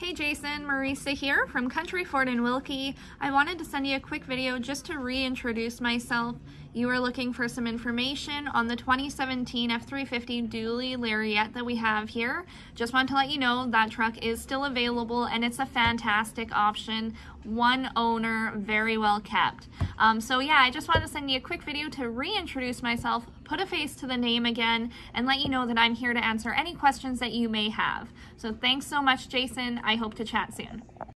Hey Jason, Marisa here from Country Ford and Wilkie. I wanted to send you a quick video just to reintroduce myself. You are looking for some information on the 2017 F-350 dually Lariat that we have here. Just want to let you know that truck is still available and it's a fantastic option. One owner, very well kept. Um, so yeah, I just wanted to send you a quick video to reintroduce myself, put a face to the name again, and let you know that I'm here to answer any questions that you may have. So thanks so much, Jason. I hope to chat soon.